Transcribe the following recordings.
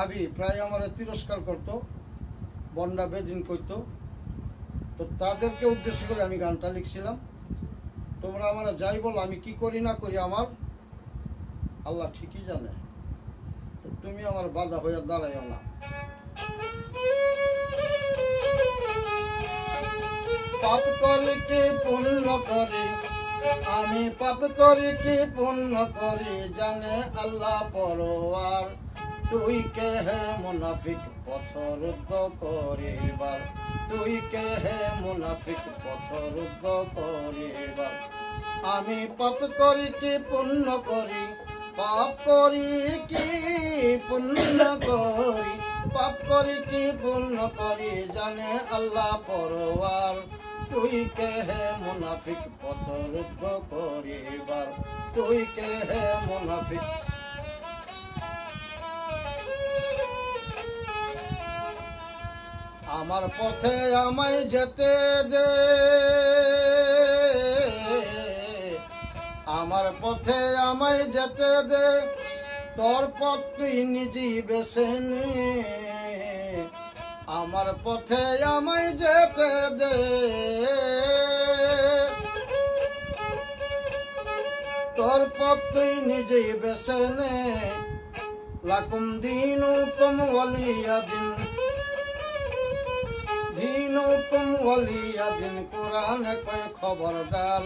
ভাবি প্রায় আমার তিরস্কার করতো, বন্ডা বেদিন করতো তো তাদেরকে উদ্দেশ্য করে আমি গানটা লিখছিলাম। তোমরা আমার যাই বল, আমি কি করি না করি আমার, আল্লাহ ঠিকই জানে। তুমি আমার বাধা হয়ে দাঁড়াইও না। পাপ করে কি পুণ্য করে, আমি পাপ করে কি পুণ্য করে, জানে আল্লাহ পরোয়ার। তুই কে হে মুনাফিক পথ রুদ্ধ করিবার? তুই কে হে মুনাফিক পথ রুদ্ধ করিবার? আমি পাপ করি কি পুণ্য করি? পাপ করি কি পুণ্য করি? পাপ করি কি পুণ্য করি জানে আল্লাহ পরোয়ার। তুই কে হে মুনাফিক পথ রুদ্ধ করিবার? তুই কে হে মুনাফিক আমার পথে আমায় যেতে দে। আমার পথে আমায় যেতে দে। তোর পথ তুই নিজেই বেছে নে। আমার পথে আমায় যেতে দে। তোর পথ তুই নিজেই বেছে নে। লাকুম দিন উপম ওয়ালিয়া দিন উপম ওয়ালিয়া দিন কোরআন কয় খবরদার।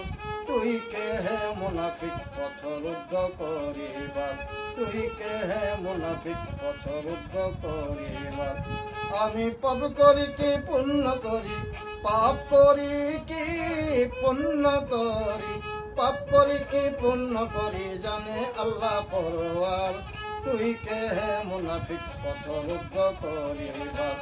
তুই কে হে মুনাফিক পথ রুদ্ধ করিবার? তুই কে হে মুনাফিক পথ রুদ্ধ করিবার? আমি পাপ করি কি, পুণ্য করি? পাপ করি কি, পুণ্য করি? পাপ করি কি, পুণ্য করি, জানে আল্লাহ পরওয়ার তুই কে হে মুনাফিক পথ রুদ্ধ করিবার?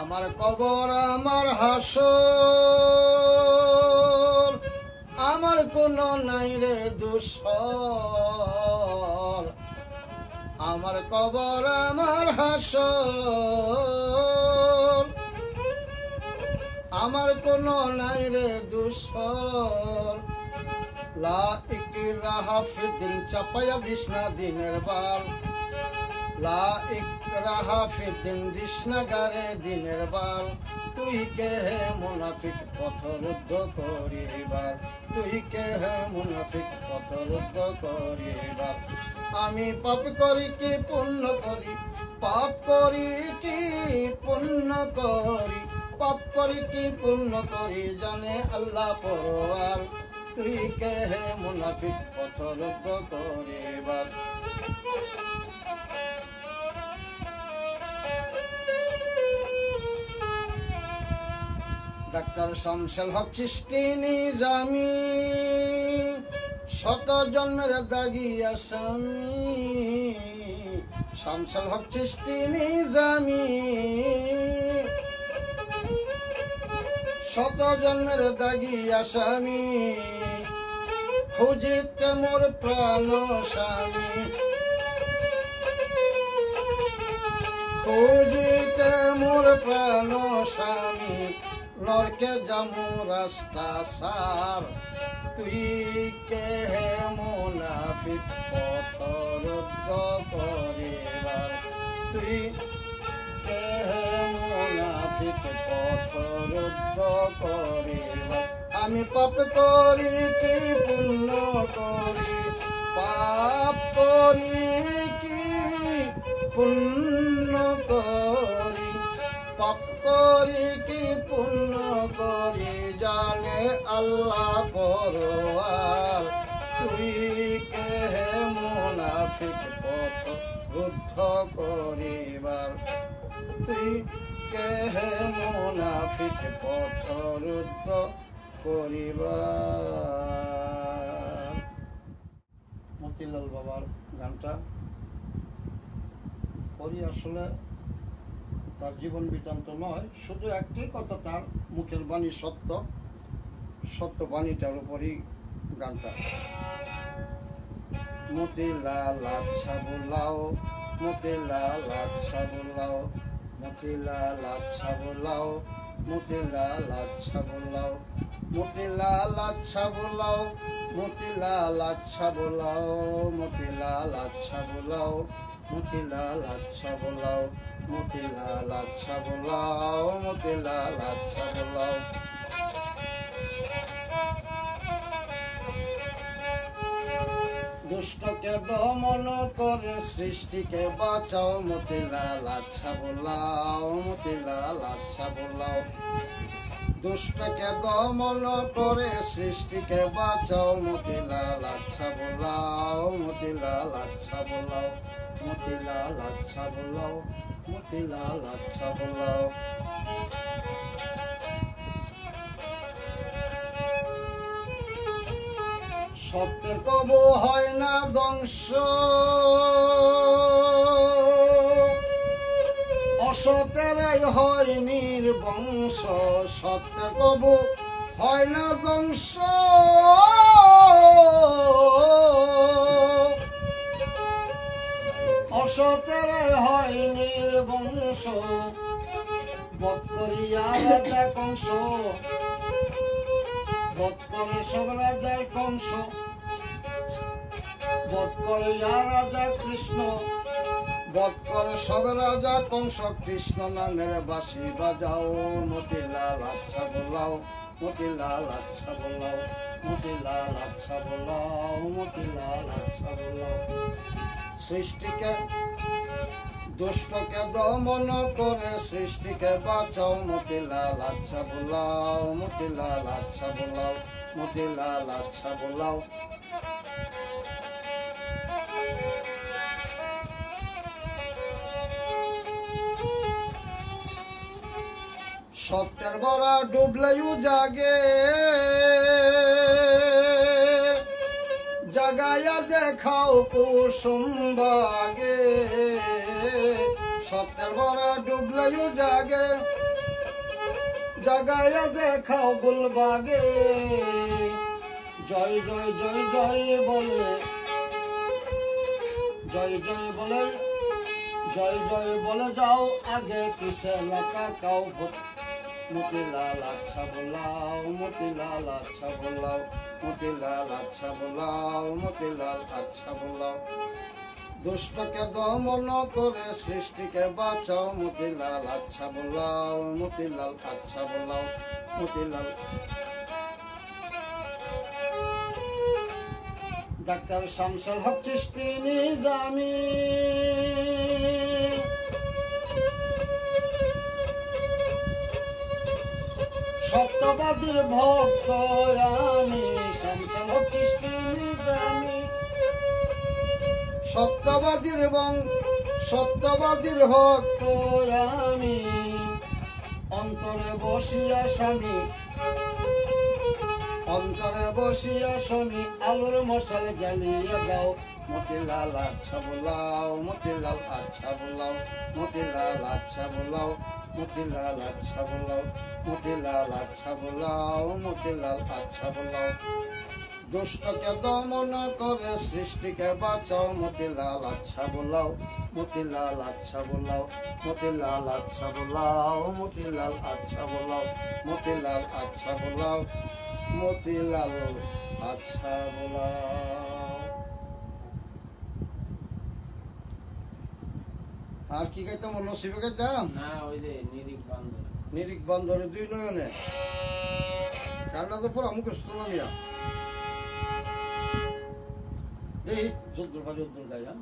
আমার কবর, আমার হাস আমার কোন নাই রে দুসর। আমার কবর, আমার হাস আমার কোন নাই রে দুসর। লা ইকরাহা ফিদিন চাপায়া দিস না দিনের বার। লা ইকরাহা ফিদিন দিস না গারে দিনের বার। তুই কে হে মুনাফিক পথ রুদ্ধ করিবার তুই কে হে মুনাফিক পথ রুদ্ধ করিবার আমি পাপ করি কি, পুণ্য করি? পাপ করি কি, পুণ্য করি? পাপ করি কি, পুণ্য করি, জানে আল্লাহ পরোয়ার। তুই কে হে মুনাফিক পথ রুদ্ধ করিবার ডাক্তার শামসেল হক চিস্তি নিজামি শত জন্মের দাগি আসামি। শামসেল হক চিস্তি নিজামি শত জন্মের দাগি আসামি। খুঁজিতে মোর প্রাণ স্বামী। খুঁজিতে মোর প্রাণ স্বামী, নরকে জামু রাস্তা সার। তুই কে হে মুনাফিক পথ রুদ্ধ করিবার। তুই কে হে মুনাফিক পথ রুদ্ধ করিবার। আমি পাপ করি কি পুণ্য করি, পাপ করি কি পুণ্য করি পাপ করি কি পুণ্য করি, জানে আল্লাহ পরোয়ার। তুই কে হে মুনাফিক পথ রুদ্ধ করিবার? তুই কে হে মুনাফিক পথ রুদ্ধ করিবার? মতিলাল বাবার গানটা করি আসলে তার জীবন বৃত্তান্ত নয়, শুধু একটি কথা, তার মুখের বাণী সত্য। সত্য বাণীটার উপরই গানটা। আচ্ছা বলাও মতিলাল আচ্ছা বলাও মতিলাল আচ্ছা বলাও মতিলাল আচ্ছা বলাও মতিলাল আচ্ছা বোলাও মতিলাল আচ্ছা বোলাও মতিলাল আচ্ছা বোলাও মতিলাল আচ্ছা বোলাও মতিলাল আচ্ছা বোলাও মতিলাল আচ্ছা বোলাও দুষ্টকে দমন করে সৃষ্টিকে বাঁচাও, মতিলাল আচ্ছা বোলাও, মতিলাল আচ্ছা বোলাও। দুষ্টকে দমন করে সৃষ্টিকে বাঁচাও, মতিলাল আচ্ছা বোলাও, মতিলাল আচ্ছা বোলাও, মতিলাল আচ্ছা বোলাও, মতিলাল আচ্ছা বোলাও। সত্যের কব হয় না ধ্বংস। অসতেরাই হয় নির্বংশ সত্যের কব হয় না ধ্বংস। অসতেরাই হয় নির্বংশ, বধ করিয়া রাজা কংস। বধ সব রাজার কংস, বধ রাজা কৃষ্ণ। বধ করে সব রাজা কংস কৃষ্ণ নামের বাসি বাজাও। মতিলাল আচ্ছা বলাও, মতিলাল আচ্ছা বলাও, মতিলাল আচ্ছা বলাও, মতিলাল আচ্ছা বলাও। সৃষ্টিকে, দুষ্টকে দমন করে সৃষ্টিকে বাঁচাও। মতিলাল আচ্ছা বোলাও, মতিলাল আচ্ছা বোলাও, মতিলাল আচ্ছা বোলাও। সত্যের বড়া ডুবলেও জাগে। জাগায়া দেখাও কুসুম বাগে। সত্যের বড়া ডুবলেও জাগে। জাগায়া দেখাও গুলবাগে। জয় জয় জয় জয় বলে। জয় জয় বলে। জয় জয় বলে যাও আগে কিসে লকা কাউ মতিলাল আচ্ছা বলাও মতিলাল আচ্ছা বলাও মতিলাল আচ্ছা বলাও মতিলাল আচ্ছা বলাও দুষ্টকে দমন করে সৃষ্টিকে বাঁচাও মতিলাল আচ্ছা বলাও মতিলাল আচ্ছা বলাও মতিলাল ডাক্তার শামসুল হক চিস্তি নিজামী সত্যবাদীর ভক্ত আমি জানি সত্যবাদীর এবং সত্যবাদীর ভক্ত আমি, অন্তরে বসিয়া স্বামী। অন্তরে বসিয়া স্বামী, আলুর মশাল জ্বালিয়ে দাও। মতিলাল আচ্ছা বোলাও মতিলাল আচ্ছা বোলাও মতিলাল আচ্ছা বোলাও। মতিলাল আচ্ছা বোলাও। মতিলাল আচ্ছা বোলাও। মতিলাল আচ্ছা বোলাও। দুষ্টকে দমন করে সৃষ্টিকে বাঁচাও। মতিলাল আচ্ছা বোলাও। মতিলাল আচ্ছা বোলাও। মতিলাল আচ্ছা বোলাও। মতিলাল আচ্ছা বোলাও। মতিলাল আচ্ছা বোলাও। মতিলাল আচ্ছা বোলাও। আর কি গাইতাম নসিবে গাইতাম না ওই যে নিরিক বান্দর। নিরিক বান্দরে দুই নয়নে। কারটা তো পুরো মুখে শুনো মিয়া গাই হ্যাঁ?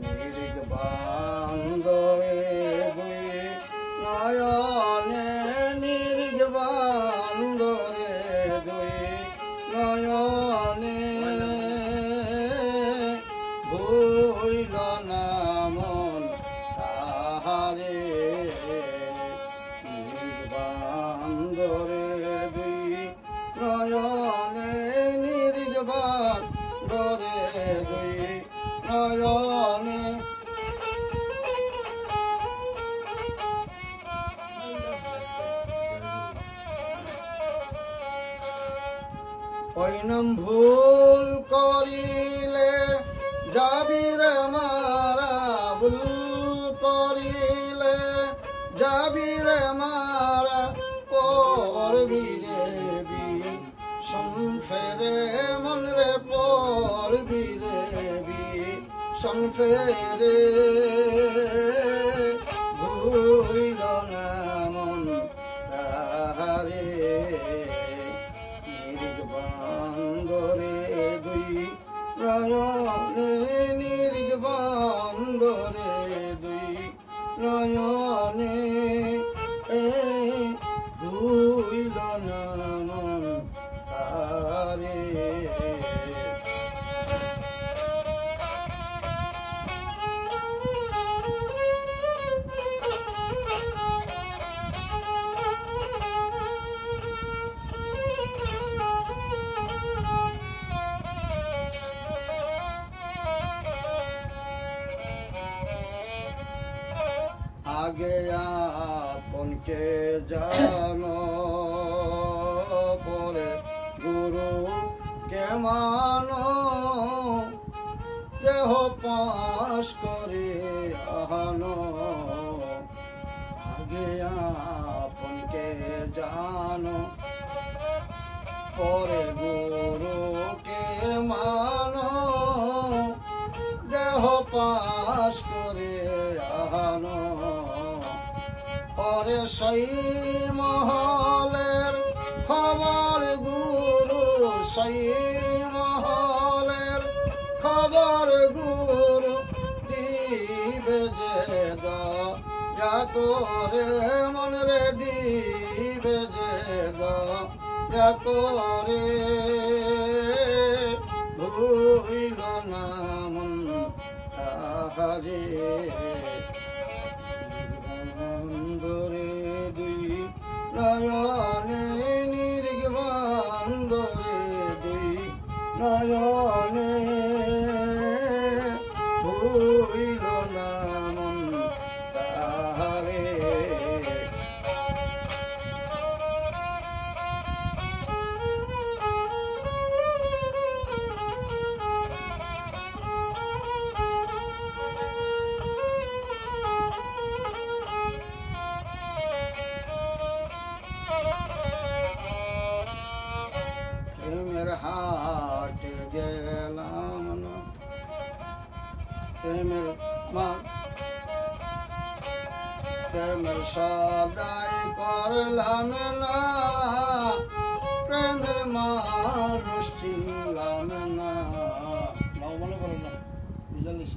নিরিক বান্দরে দুই নয়নে নিরিক বান্দরে দুই নয়নে। ওই নাম ভুল করিলে যাবি রে মারা ভুল করিলে যাবি রে মারা পরবি রে বি সংফেরে মন রে পরবি রে বি সংফেরে ভুইল না মন তারে আগে আপনকে জানো পরে গুরু, কে মানো? দেহ পাশ করে আহানো। আগে আপনকে জানো, পরে গুরুকে মানো। দেহ পাশ সেই মহলের খবর গুরু, সেই মহলের খবর গুরু দিবে যে দয়া করে মন রে দিবে যে দয়া করে ভুইল না মন তাহারে। প্রেমের মা। প্রেমের সদাই করলাম না। প্রেমের মানুষ চিনলাম না। নাও, মনে করো না। বুঝালিস